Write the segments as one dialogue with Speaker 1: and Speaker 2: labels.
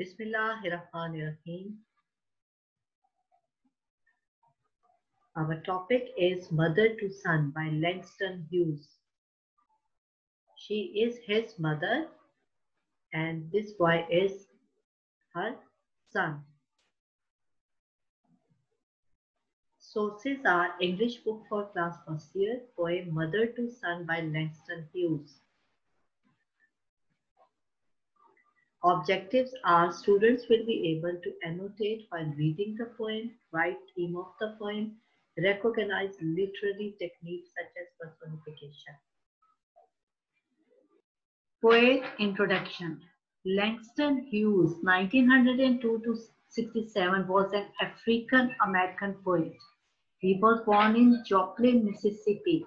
Speaker 1: Bismillahirrahmanirrahim. Our topic is Mother to Son by Langston Hughes. She is his mother and this boy is her son. Sources are English book for class first year, poem Mother to Son by Langston Hughes. Objectives are students will be able to annotate while reading the poem, write theme of the poem, recognize literary techniques such as personification. Poet Introduction Langston Hughes, 1902 to 67, was an African American poet. He was born in Joplin, Mississippi.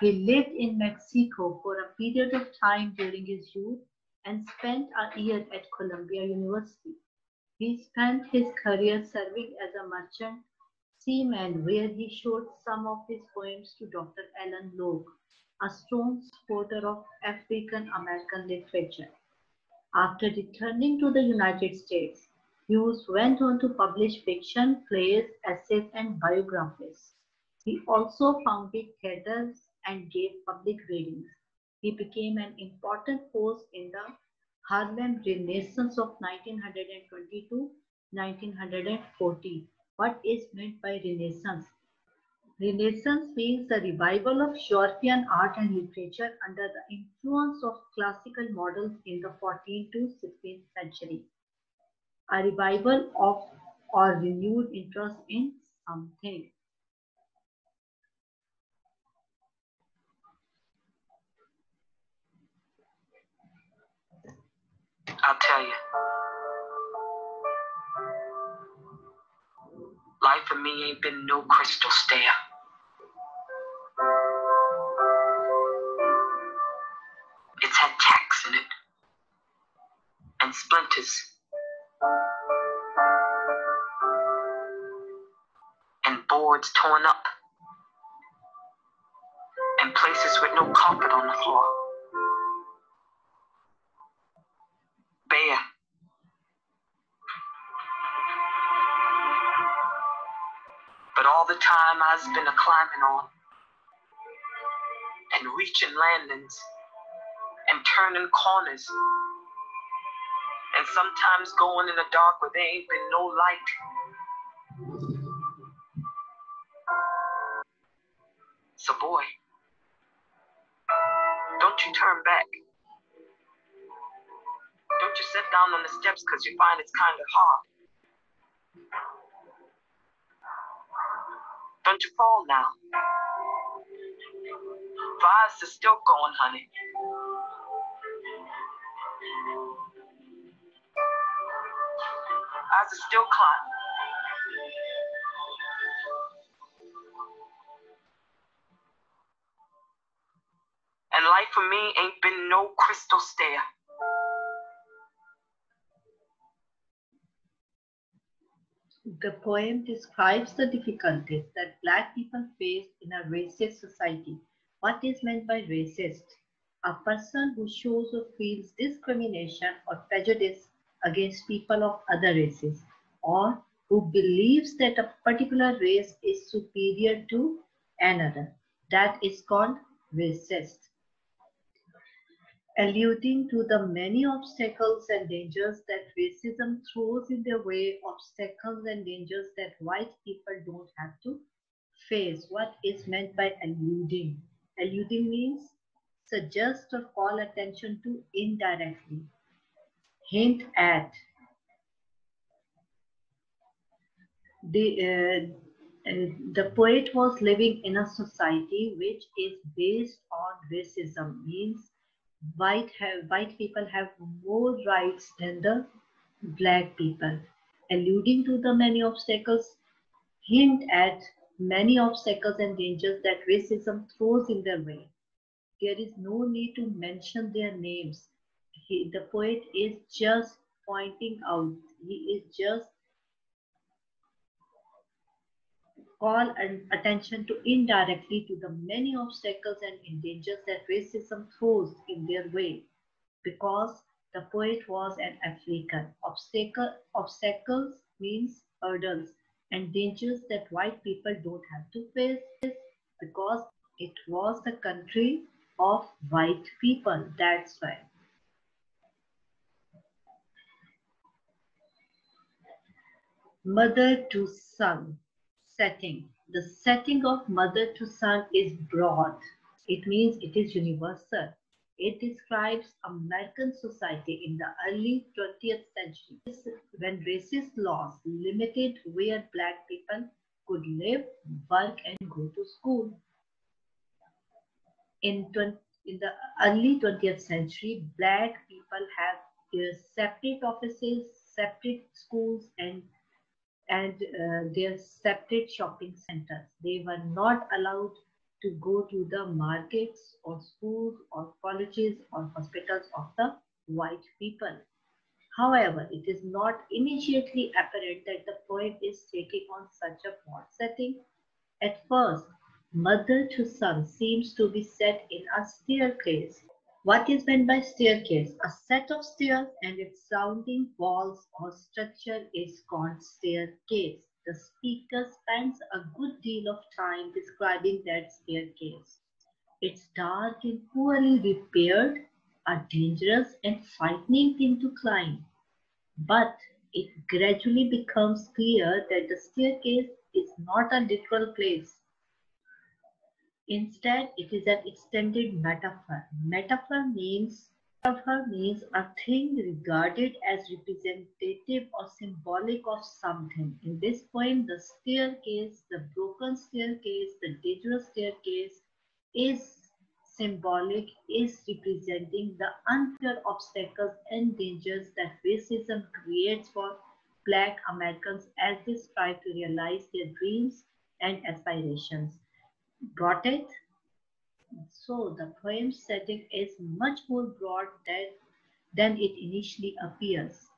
Speaker 1: He lived in Mexico for a period of time during his youth and spent a year at Columbia University. He spent his career serving as a merchant seaman where he showed some of his poems to Dr. Alain Locke, a strong supporter of African American literature. After returning to the United States, Hughes went on to publish fiction, plays, essays, and biographies. He also founded theaters and gave public readings. He became an important force in the Harlem Renaissance of 1922-1940. What is meant by Renaissance? Renaissance means the revival of European art and literature under the influence of classical models in the 14th to 16th century. A revival of or renewed interest in something.
Speaker 2: I'll tell you. Life for me ain't been no crystal stair. It's had tacks in it and splinters and boards torn up and places with no carpet on the floor. The time I's been a climbing on and reaching landings and turning corners and sometimes going in the dark where there ain't been no light. So, boy, don't you turn back. Don't you sit down on the steps because you find it's kind of hard. Fall now. Fires are still going, honey. Eyes are still climbing. And life for me ain't been no crystal stair.
Speaker 1: The poem describes the difficulties that Black people face in a racist society. What is meant by racist? A person who shows or feels discrimination or prejudice against people of other races, or who believes that a particular race is superior to another. That is called racist alluding to the many obstacles and dangers that racism throws in their way, obstacles and dangers that white people don't have to face. What is meant by alluding? Alluding means suggest or call attention to indirectly, hint at. The, uh, uh, the poet was living in a society which is based on racism, means white have white people have more rights than the black people. Alluding to the many obstacles hint at many obstacles and dangers that racism throws in their way. There is no need to mention their names. He, the poet is just pointing out he is just call attention to indirectly to the many obstacles and dangers that racism throws in their way because The poet was an African. Obstacle, obstacles means hurdles and dangers that white people don't have to face because it was the country of white people. That's why. Mother to son setting. The setting of mother to son is broad. It means it is universal. It describes American society in the early 20th century when racist laws limited where black people could live, work, and go to school. In, 20, in the early 20th century, black people have their separate offices, separate schools, and and uh, their separate shopping centers. They were not allowed to go to the markets or schools or colleges or hospitals of the white people. However, it is not immediately apparent that the poem is taking on such a broad setting. At first, mother to son seems to be set in a staircase. What is meant by staircase? A set of stairs and its surrounding walls or structure is called staircase. The speaker spends a good deal of time describing that staircase. It's dark and poorly repaired, a dangerous and frightening thing to climb. But it gradually becomes clear that the staircase is not a literal place. Instead, it is an extended metaphor. Metaphor means Metaphor means a thing regarded as representative or symbolic of something. In this poem, the staircase, the broken staircase, the dangerous staircase is symbolic, is representing the unfair obstacles and dangers that racism creates for Black Americans as they strive to realize their dreams and aspirations. Got it? So the poem's setting is much more broad than, than it initially appears.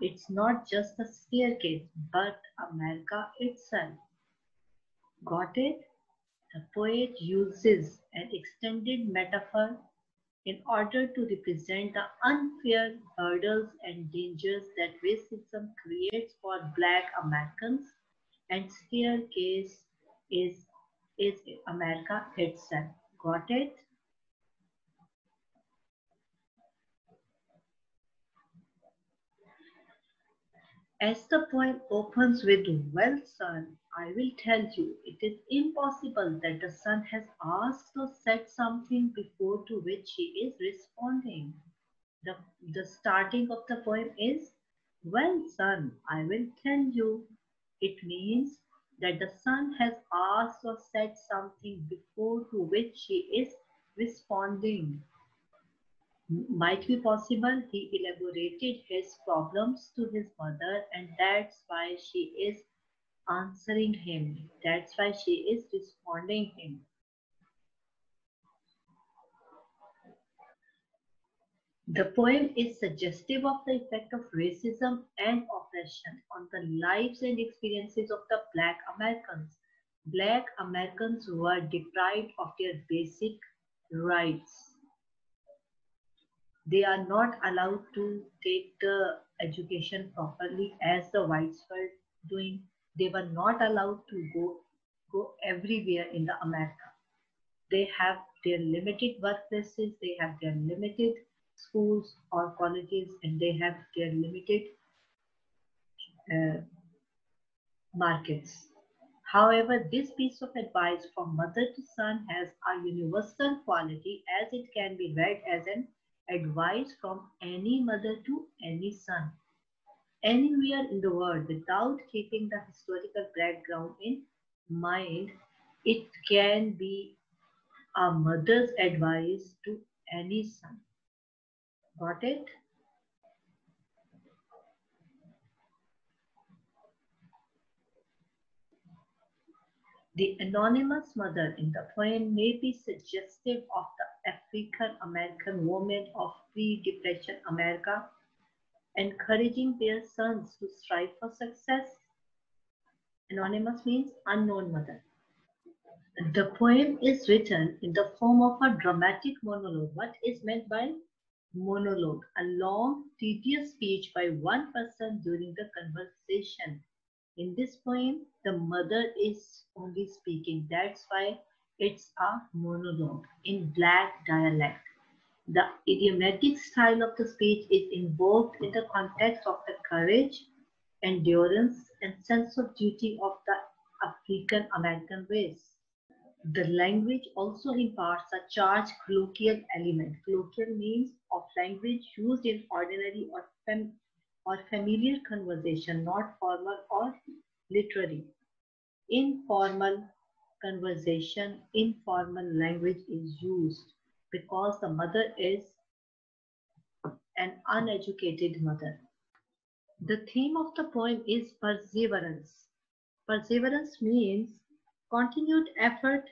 Speaker 1: It's not just a staircase, but America itself. Got it? The poet uses an extended metaphor in order to represent the unfair hurdles and dangers that racism creates for Black Americans, and staircase is, is America itself. Got it? As the poem opens with, Well, son, I will tell you, it is impossible that the son has asked or said something before to which he is responding. The, the starting of the poem is, Well, son, I will tell you. It means that the son has asked or said something before to which she is responding. Might be possible he elaborated his problems to his mother and that's why she is answering him. That's why she is responding him. The poem is suggestive of the effect of racism and oppression on the lives and experiences of the Black Americans. Black Americans were deprived of their basic rights. They are not allowed to take the education properly as the whites were doing. They were not allowed to go, go everywhere in the America. They have their limited workplaces, they have their limited schools or colleges and they have their limited uh, markets. However, this piece of advice from mother to son has a universal quality as it can be read as an advice from any mother to any son. Anywhere in the world without keeping the historical background in mind, it can be a mother's advice to any son. Got it? The anonymous mother in the poem may be suggestive of the African American woman of pre-Depression America, encouraging their sons to strive for success. Anonymous means unknown mother. The poem is written in the form of a dramatic monologue. What is meant by monologue, a long, tedious speech by one person during the conversation. In this poem, the mother is only speaking. That's why it's a monologue in black dialect. The idiomatic style of the speech is invoked in the context of the courage, endurance, and sense of duty of the African American race. The language also imparts a charged colloquial element. Colloquial means of language used in ordinary or, fam or familiar conversation, not formal or literary. Informal conversation, informal language is used because the mother is an uneducated mother. The theme of the poem is perseverance. Perseverance means continued effort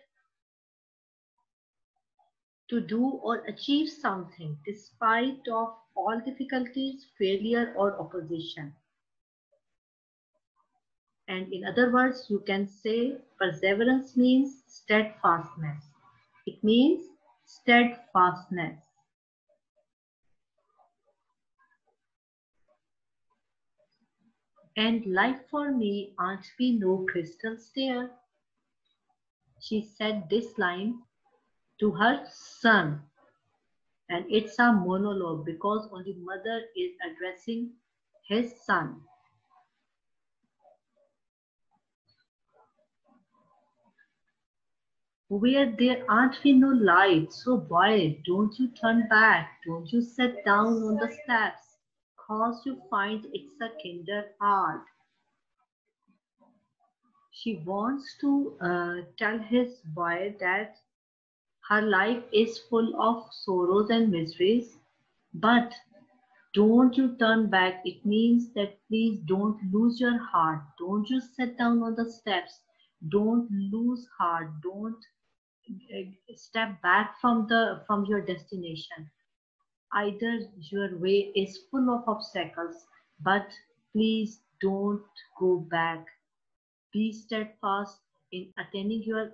Speaker 1: to do or achieve something despite of all difficulties, failure or opposition. And in other words, you can say perseverance means steadfastness. It means steadfastness. And life for me aren't be no crystal stair. She said this line to her son. And it's a monologue because only mother is addressing his son. where there aren't been no lights. So boy, don't you turn back. Don't you sit down on the steps. Cause you find it's a kinder hard. She wants to uh, tell his boy that her life is full of sorrows and miseries, but don't you turn back. It means that please don't lose your heart. Don't just sit down on the steps. Don't lose heart. Don't eh, step back from the from your destination either your way is full of obstacles but please don't go back be steadfast in attaining your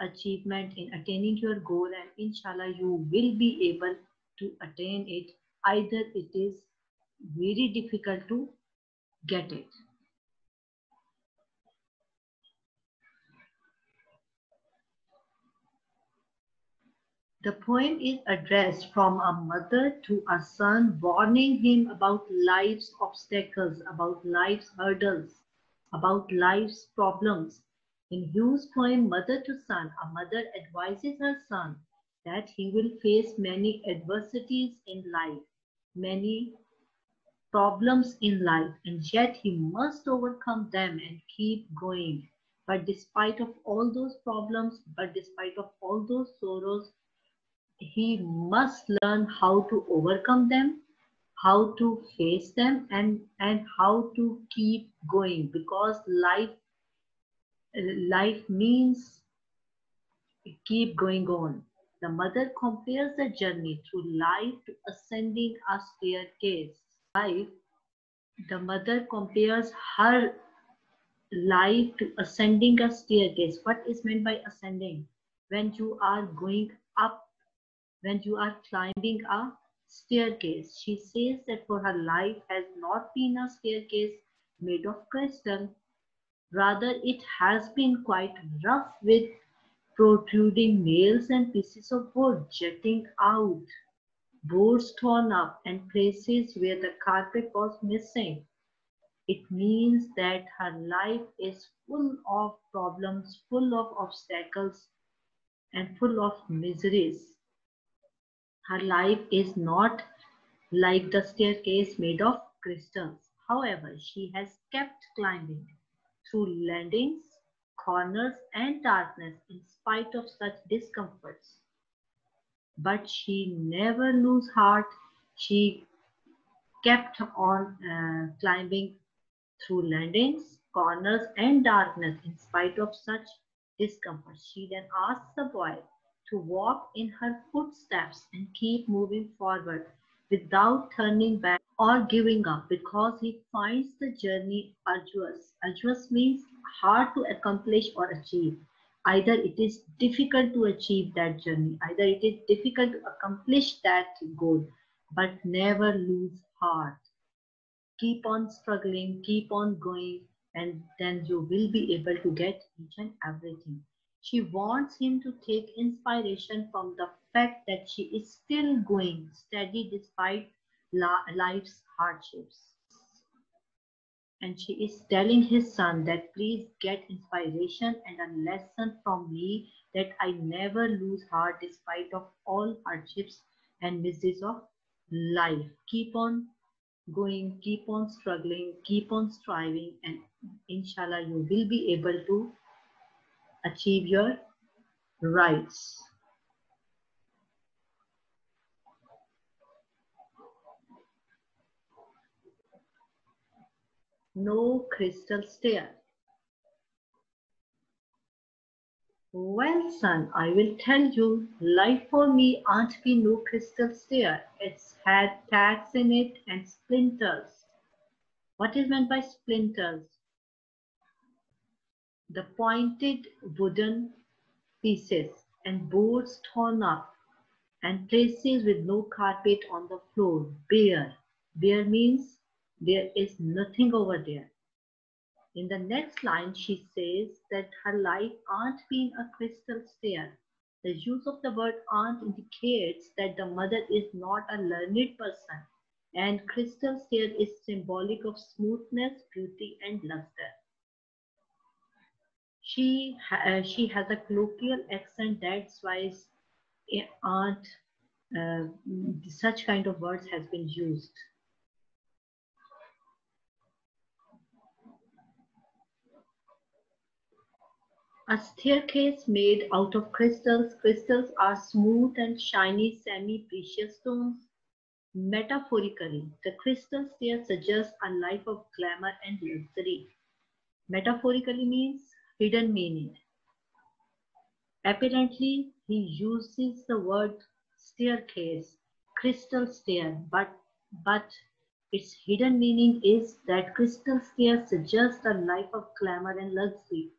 Speaker 1: achievement in attaining your goal and inshallah you will be able to attain it either it is very difficult to get it The poem is addressed from a mother to a son, warning him about life's obstacles, about life's hurdles, about life's problems. In Hughes' poem, Mother to Son, a mother advises her son that he will face many adversities in life, many problems in life, and yet he must overcome them and keep going. But despite of all those problems, but despite of all those sorrows, he must learn how to overcome them how to face them and and how to keep going because life life means keep going on the mother compares the journey through life to ascending a staircase life the mother compares her life to ascending a staircase what is meant by ascending when you are going up when you are climbing a staircase. She says that for her life has not been a staircase made of crystal. Rather, it has been quite rough with protruding nails and pieces of wood jutting out, boards torn up, and places where the carpet was missing. It means that her life is full of problems, full of obstacles, and full of miseries. Her life is not like the staircase made of crystals. However, she has kept climbing through landings, corners, and darkness in spite of such discomforts. But she never lose heart. She kept on uh, climbing through landings, corners, and darkness in spite of such discomfort. She then asked the boy to walk in her footsteps and keep moving forward without turning back or giving up because he finds the journey arduous. Arduous means hard to accomplish or achieve. Either it is difficult to achieve that journey, either it is difficult to accomplish that goal, but never lose heart. Keep on struggling, keep on going, and then you will be able to get each and everything. She wants him to take inspiration from the fact that she is still going steady despite life's hardships. And she is telling his son that please get inspiration and a lesson from me that I never lose heart despite of all hardships and misses of life. Keep on going, keep on struggling, keep on striving, and inshallah, you will be able to achieve your rights. No crystal stair. Well, son, I will tell you, life for me aren't be no crystal stair. It's had tags in it and splinters. What is meant by splinters? The pointed wooden pieces and boards torn up and places with no carpet on the floor, bare. Bare means there is nothing over there. In the next line, she says that her life aren't been a crystal stair. The use of the word aunt indicates that the mother is not a learned person, and crystal stair is symbolic of smoothness, beauty, and luster. She uh, she has a colloquial accent. That's why aunt uh, such kind of words has been used. A staircase made out of crystals. Crystals are smooth and shiny semi-precious stones. Metaphorically, the crystal stair suggests a life of glamour and luxury. Metaphorically means hidden meaning. Apparently, he uses the word staircase, crystal stair, but, but its hidden meaning is that crystal stair suggests a life of glamour and luxury.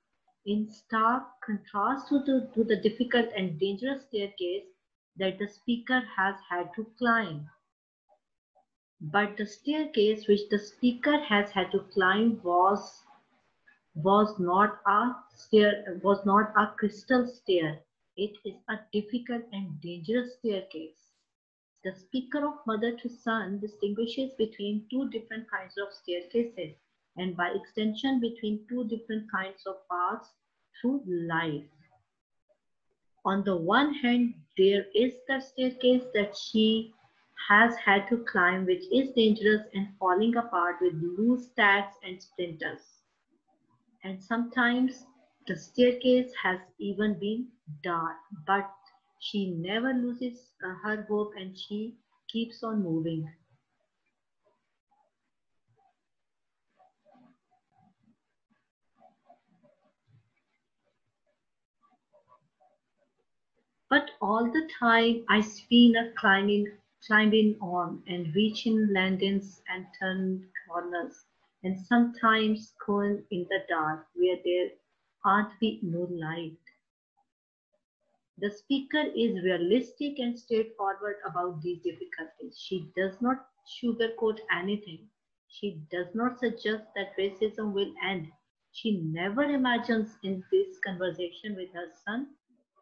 Speaker 1: In stark contrast to the, to the difficult and dangerous staircase that the speaker has had to climb. But the staircase which the speaker has had to climb was was not a stair was not a crystal stair. It is a difficult and dangerous staircase. The speaker of mother to son distinguishes between two different kinds of staircases and by extension between two different kinds of paths through life on the one hand there is the staircase that she has had to climb which is dangerous and falling apart with loose tags and splinters and sometimes the staircase has even been dark, but she never loses her hope and she keeps on moving. But all the time I spin a climbing, climbing on and reaching landings and turn corners and sometimes going in the dark where there be no light. The speaker is realistic and straightforward about these difficulties. She does not sugarcoat anything. She does not suggest that racism will end. She never imagines in this conversation with her son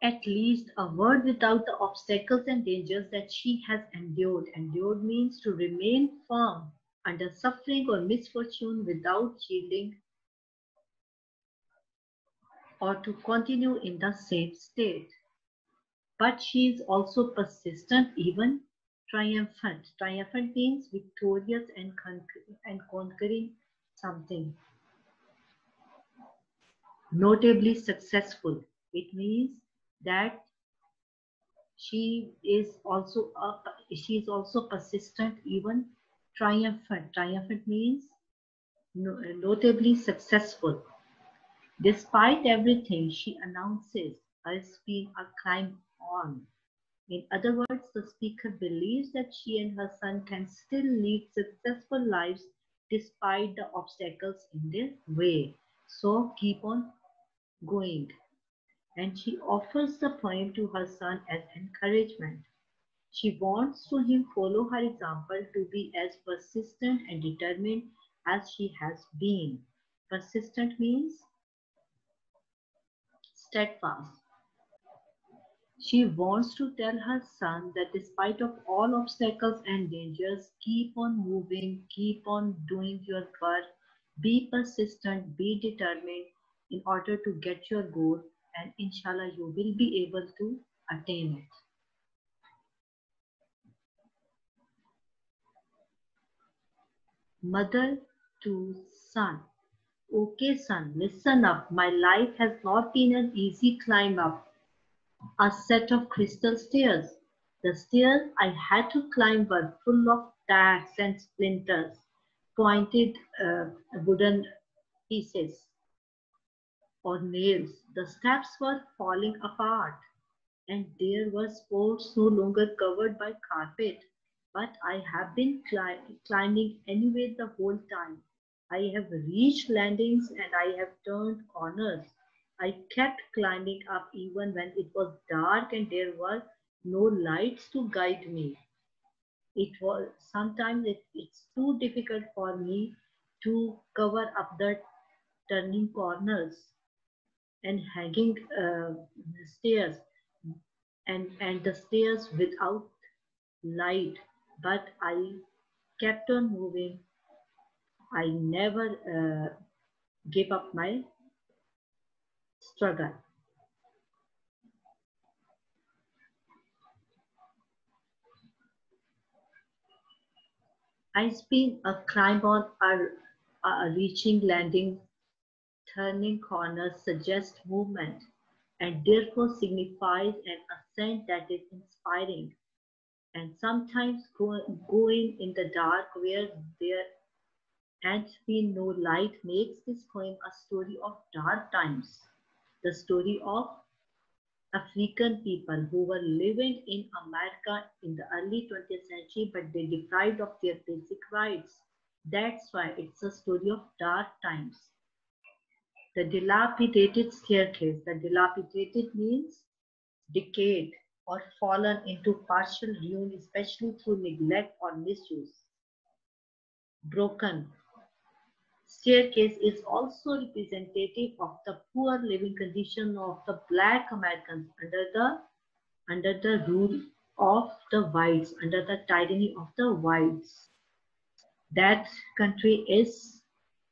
Speaker 1: at least a word without the obstacles and dangers that she has endured. Endured means to remain firm under suffering or misfortune without yielding or to continue in the same state. But she is also persistent, even triumphant. Triumphant means victorious and, and conquering something. Notably successful. It means that she is also a, she is also persistent even triumphant. Triumphant means notably successful. Despite everything, she announces as being a climb on. In other words, the speaker believes that she and her son can still lead successful lives despite the obstacles in their way. So keep on going. And she offers the poem to her son as encouragement. She wants to him follow her example to be as persistent and determined as she has been. Persistent means steadfast. She wants to tell her son that despite of all obstacles and dangers, keep on moving, keep on doing your work, be persistent, be determined in order to get your goal and inshallah you will be able to attain it. Mother to son. Okay, son, listen up. My life has not been an easy climb up a set of crystal stairs. The stairs I had to climb were full of tacks and splinters, pointed uh, wooden pieces or nails. The steps were falling apart, and there were spots no longer covered by carpet but I have been climbing anyway the whole time. I have reached landings and I have turned corners. I kept climbing up even when it was dark and there were no lights to guide me. It was sometimes it, it's too difficult for me to cover up the turning corners and hanging uh, stairs and, and the stairs without light but I kept on moving. I never uh, gave up my struggle. I've been a climb on a, a reaching landing, turning corners suggest movement and therefore signifies an ascent that is inspiring and sometimes go, going in the dark where there has been no light makes this poem a story of dark times. The story of African people who were living in America in the early 20th century, but they deprived of their basic rights. That's why it's a story of dark times. The dilapidated staircase. The dilapidated means decayed, or fallen into partial ruin, especially through neglect or misuse. Broken. Staircase is also representative of the poor living condition of the black Americans under the under the rule of the whites, under the tyranny of the whites. That country is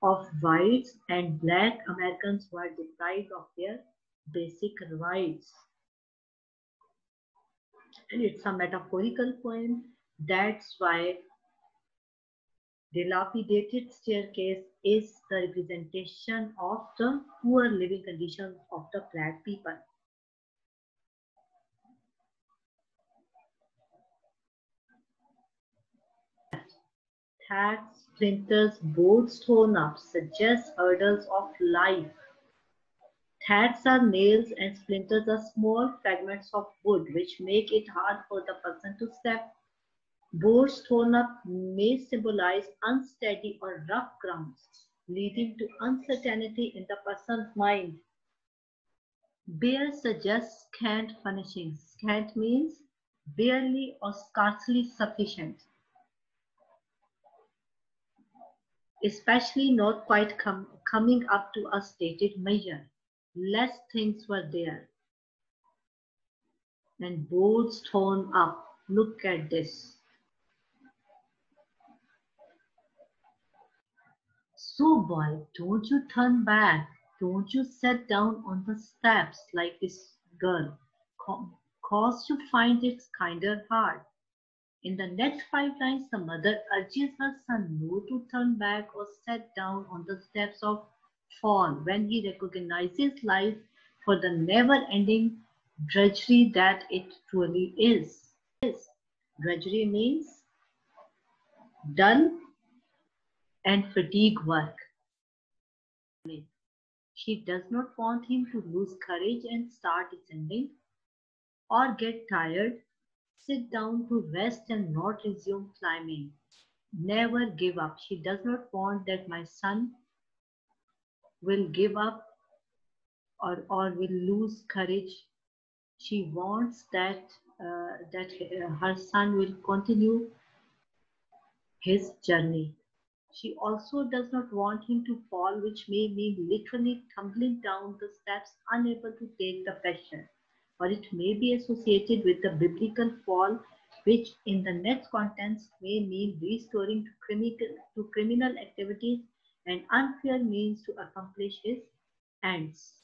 Speaker 1: of whites and black Americans were deprived of their basic rights and it's a metaphorical poem. That's why dilapidated staircase is the representation of the poor living conditions of the black people. Tacks, splinters, boards thrown up suggest hurdles of life Threads are nails and splinters are small fragments of wood which make it hard for the person to step. Boards thrown up may symbolize unsteady or rough grounds, leading to uncertainty in the person's mind. Bare suggests scant furnishings. Scant means barely or scarcely sufficient. Especially not quite com coming up to a stated measure less things were there. And boards thrown up. Look at this. So boy, don't you turn back. Don't you sit down on the steps like this girl. Cause you find it kinder hard. In the next five lines, the mother urges her son not to turn back or sit down on the steps of fall when he recognizes life for the never-ending drudgery that it truly is. Drudgery means dull and fatigue work. She does not want him to lose courage and start descending or get tired, sit down to rest and not resume climbing. Never give up. She does not want that my son will give up or, or will lose courage. She wants that uh, that her son will continue his journey. She also does not want him to fall, which may mean literally tumbling down the steps, unable to take the pressure. Or it may be associated with the biblical fall, which in the next context may mean restoring to criminal, to criminal activities and unfair means to accomplish his ends.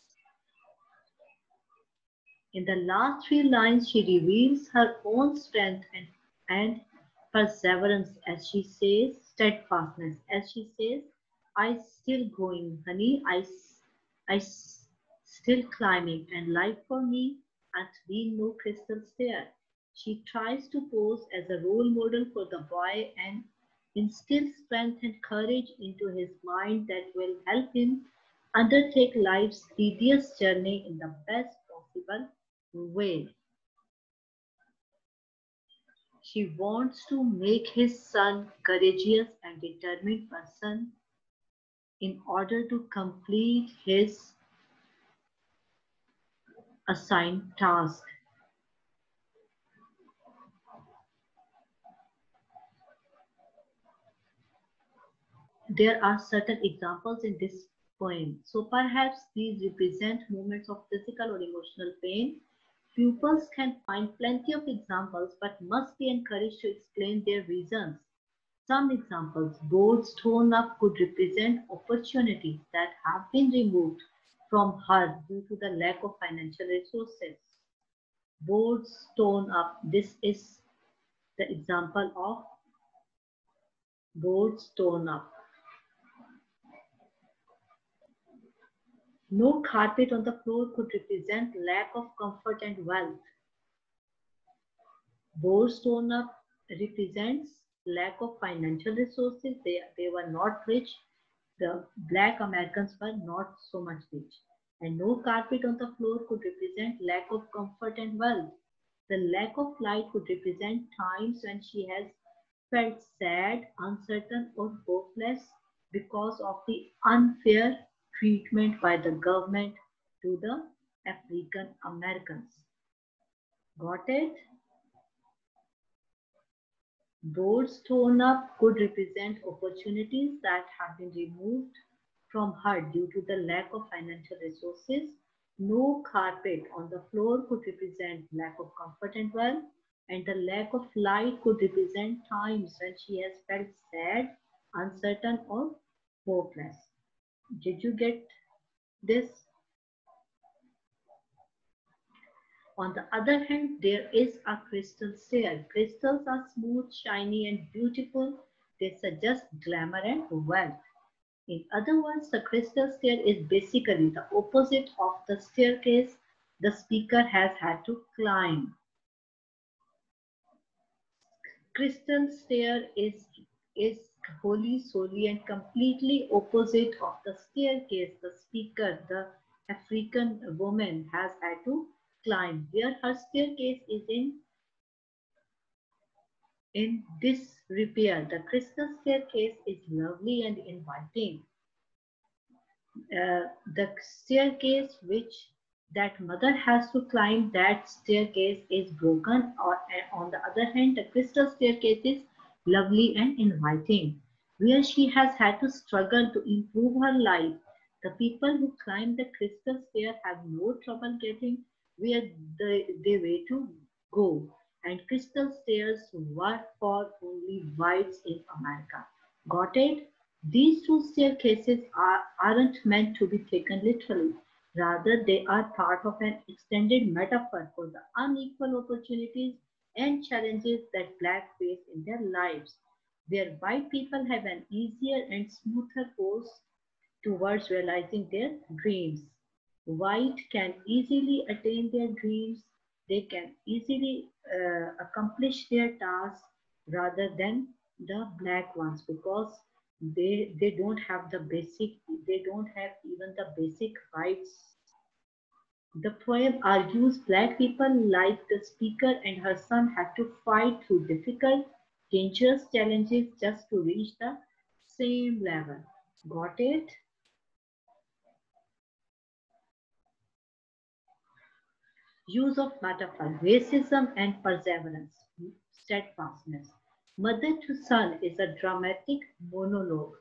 Speaker 1: In the last three lines, she reveals her own strength and, and perseverance as she says, steadfastness as she says, I still going, honey, I, I still climbing and life for me has been no crystal stair. She tries to pose as a role model for the boy and instill strength and courage into his mind that will help him undertake life's tedious journey in the best possible way. She wants to make his son courageous and determined person in order to complete his assigned task. There are certain examples in this poem. So perhaps these represent moments of physical or emotional pain Pupils can find plenty of examples but must be encouraged to explain their reasons. Some examples, boards torn up could represent opportunities that have been removed from her due to the lack of financial resources. Boards torn up, this is the example of boards torn up. No carpet on the floor could represent lack of comfort and wealth. Boards torn up represents lack of financial resources. They, they were not rich. The black Americans were not so much rich. And no carpet on the floor could represent lack of comfort and wealth. The lack of light could represent times when she has felt sad, uncertain, or hopeless because of the unfair treatment by the government to the African Americans. Got it? Boards torn up could represent opportunities that have been removed from her due to the lack of financial resources. No carpet on the floor could represent lack of comfort and wealth. And the lack of light could represent times when she has felt sad, uncertain, or hopeless. Did you get this? On the other hand, there is a crystal stair. Crystals are smooth, shiny, and beautiful. They suggest glamour and wealth. In other words, the crystal stair is basically the opposite of the staircase the speaker has had to climb. Crystal stair is, is wholly, solely, and completely opposite of the staircase the speaker, the African woman, has had to climb. Where her staircase is in in disrepair. The crystal staircase is lovely and inviting. Uh, the staircase which that mother has to climb, that staircase is broken. Or on the other hand, the crystal staircase is lovely and inviting, where she has had to struggle to improve her life. The people who climb the crystal stair have no trouble getting where they, they way to go. And crystal stairs were for only whites in America. Got it? These two staircases are, aren't meant to be taken literally. Rather, they are part of an extended metaphor for the unequal opportunities and challenges that black face in their lives, where white people have an easier and smoother course towards realizing their dreams. White can easily attain their dreams, they can easily uh, accomplish their tasks rather than the black ones because they they don't have the basic they don't have even the basic rights the poem argues black people like the speaker and her son had to fight through difficult, dangerous challenges just to reach the same level. Got it? Use of metaphor, racism and perseverance, steadfastness. Mother to son is a dramatic monologue.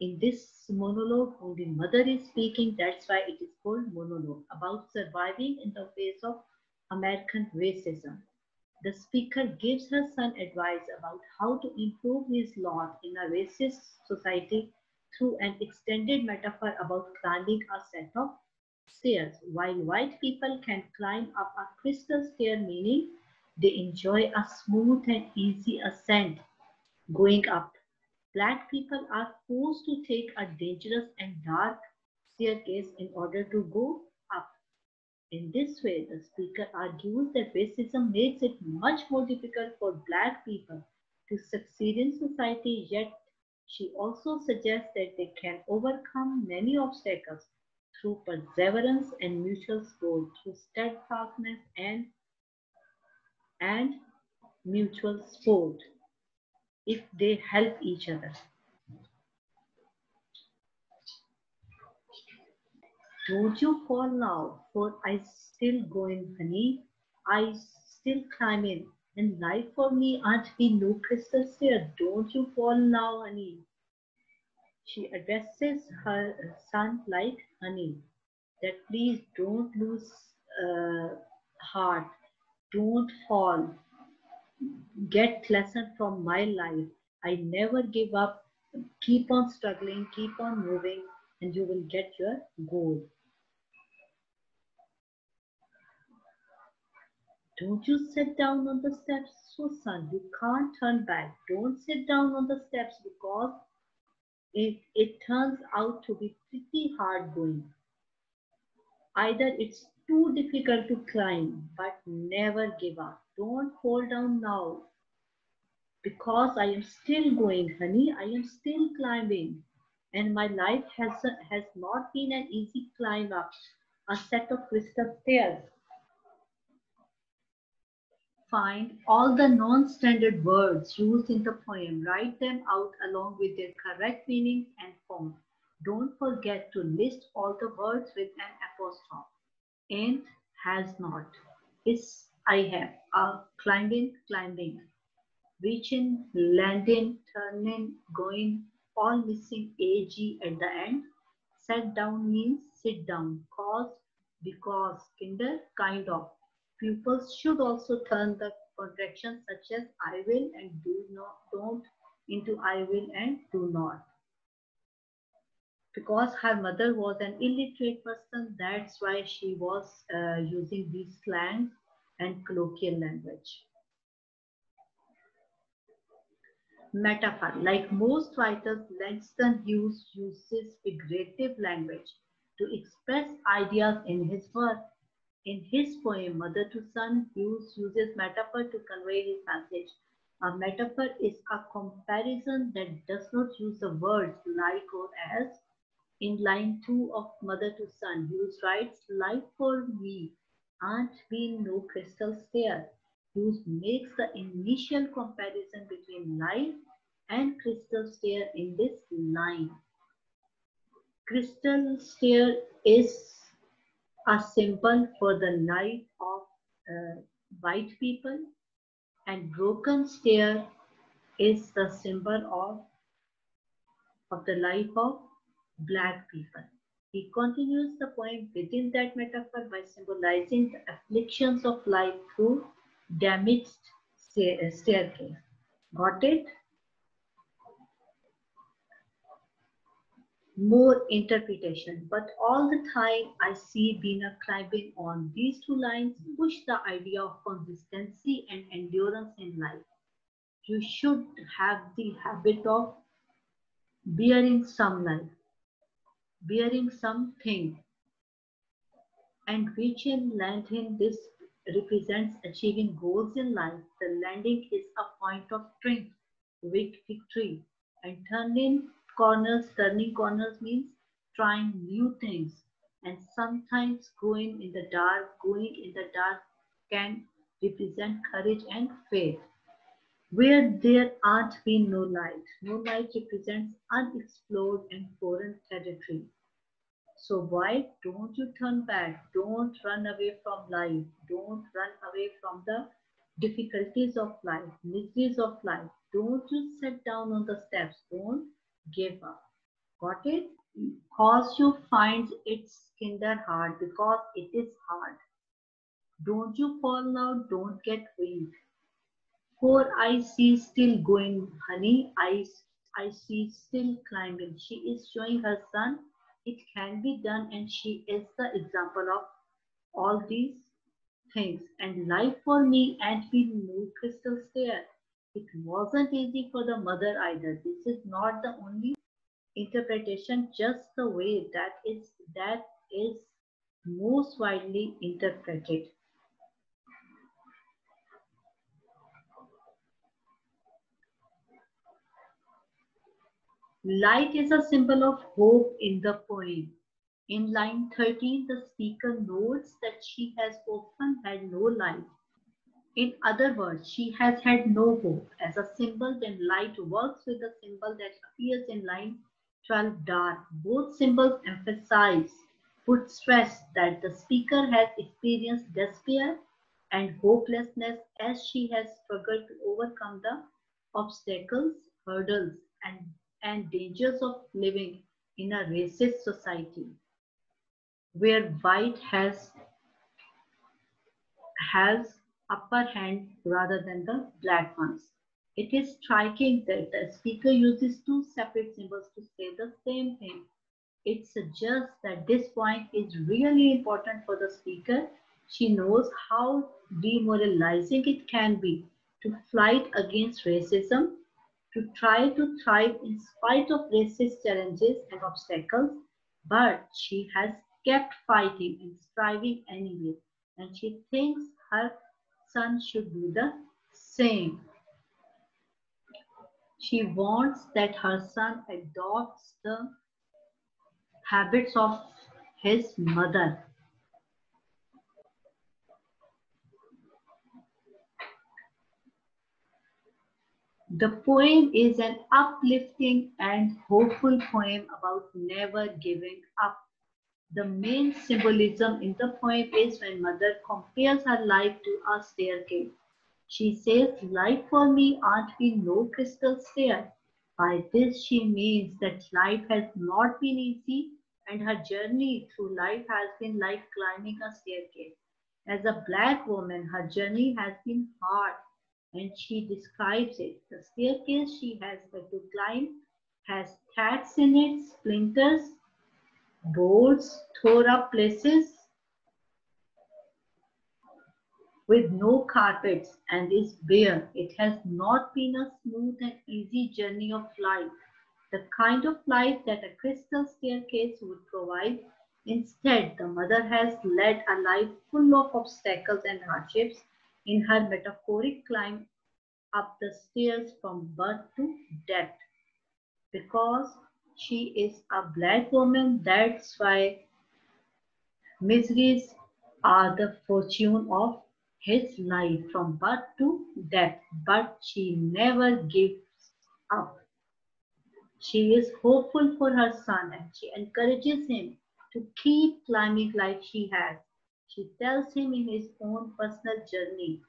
Speaker 1: In this monologue, only mother is speaking. That's why it is called monologue about surviving in the face of American racism. The speaker gives her son advice about how to improve his lot in a racist society through an extended metaphor about climbing a set of stairs. While white people can climb up a crystal stair, meaning they enjoy a smooth and easy ascent going up. Black people are forced to take a dangerous and dark staircase in order to go up. in this way, the speaker argues that racism makes it much more difficult for Black people to succeed in society, yet she also suggests that they can overcome many obstacles through perseverance and mutual support, through steadfastness and, and mutual support, if they help each other. Don't you fall now, for I still going, honey. I still climbing. And life for me aren't be no crystal stair. Don't you fall now, honey. She addresses her son like honey. That please don't lose uh, heart. Don't fall. Get lesson from my life. I never give up. Keep on struggling. Keep on moving, and you will get your goal. Don't you sit down on the steps, Susan. You can't turn back. Don't sit down on the steps because it, it turns out to be pretty hard going. Either it's too difficult to climb, but never give up. Don't fall down now because I am still going, honey. I am still climbing. And my life has, has not been an easy climb up a set of crystal stairs. Find all the non-standard words used in the poem. Write them out along with their correct meaning and form. Don't forget to list all the words with an apostrophe. Ain't, has not. Is, I have. A climbing, climbing. Reaching, landing, turning, going, all missing AG at the end. Sat down means sit down. Cause, because, kinder, kind of pupils should also turn the contractions such as I will and do not, don't into I will and do not. Because her mother was an illiterate person, that's why she was uh, using these slangs and colloquial language. Metaphor. Like most writers, Langston Hughes uses figurative language to express ideas in his work. In his poem, Mother to Son, Hughes uses metaphor to convey his message. A metaphor is a comparison that does not use the words like or as. In line 2 of Mother to Son, Hughes writes, Life for me aren't been no crystal stair. Hughes makes the initial comparison between life and crystal stair in this line. Crystal stair is a symbol for the life of uh, white people and broken stair is the symbol of, of the life of black people. He continues the poem within that metaphor by symbolizing the afflictions of life through damaged staircase. Got it? More interpretation. But all the time I see Bina climbing on these two lines push the idea of consistency and endurance in life. You should have the habit of bearing some life, bearing something. And reaching landing, this represents achieving goals in life. The landing is a point of strength, victory, and turning corners, turning corners means trying new things. And sometimes going in the dark, going in the dark can represent courage and faith. Where there aren't been no light, no light represents unexplored and foreign territory. So why don't you turn back? Don't run away from life. Don't run away from the difficulties of life, miseries of life. Don't you sit down on the steps. Don't give up. Got it? Cause you find it's kinder hard because it is hard. Don't you fall now, don't get weak. For I see still going, honey. I, I see still climbing. She is showing her son it can be done and she is the example of all these things. And life for me and been no crystal stair. It wasn't easy for the mother either. This is not the only interpretation, just the way that is that is most widely interpreted. Light is a symbol of hope in the poem. In line 13, the speaker notes that she has often had no light. In other words, she has had no hope. As a symbol, then light works with the symbol that appears in line 12 dark. Both symbols emphasize, put stress that the speaker has experienced despair and hopelessness as she has struggled to overcome the obstacles, hurdles, and, and dangers of living in a racist society where white has has upper hand rather than the black ones. It is striking that the speaker uses two separate symbols to say the same thing. It suggests that this point is really important for the speaker. She knows how demoralizing it can be to fight against racism, to try to thrive in spite of racist challenges and obstacles, but she has kept fighting and striving anyway, and she thinks her son should do the same. She wants that her son adopts the habits of his mother. The poem is an uplifting and hopeful poem about never giving up. The main symbolism in the poem is when mother compares her life to a staircase. She says, life for me aren't been no crystal stair. By this she means that life has not been easy and her journey through life has been like climbing a staircase. As a black woman, her journey has been hard and she describes it. The staircase she has had to climb has cracks in it, splinters, boards, tore up places with no carpets and is bare. It has not been a smooth and easy journey of life, the kind of life that a crystal staircase would provide. Instead, the mother has led a life full of obstacles and hardships in her metaphoric climb up the stairs from birth to death. Because she is a black woman, that's why miseries are the fortune of his life from birth to death, but she never gives up. She is hopeful for her son and she encourages him to keep climbing like she has. She tells him in his own personal journey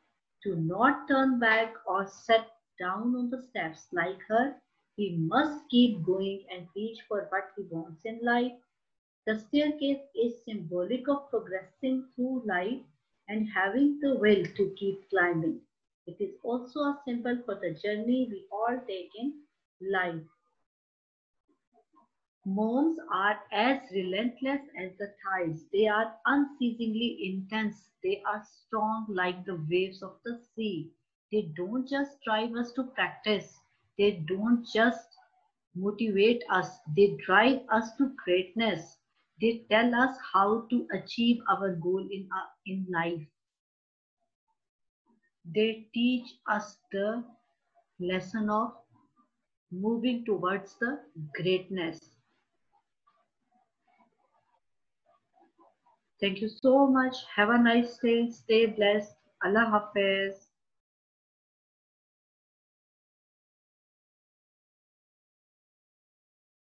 Speaker 1: to not turn back or set down on the steps like her. He must keep going and reach for what he wants in life. The staircase is symbolic of progressing through life and having the will to keep climbing. It is also a symbol for the journey we all take in life. Moms are as relentless as the tides. They are unceasingly intense. They are strong like the waves of the sea. They don't just drive us to practice. They don't just motivate us. They drive us to greatness. They tell us how to achieve our goal in, uh, in life. They teach us the lesson of moving towards the greatness. Thank you so much. Have a nice day. Stay blessed. Allah Hafiz.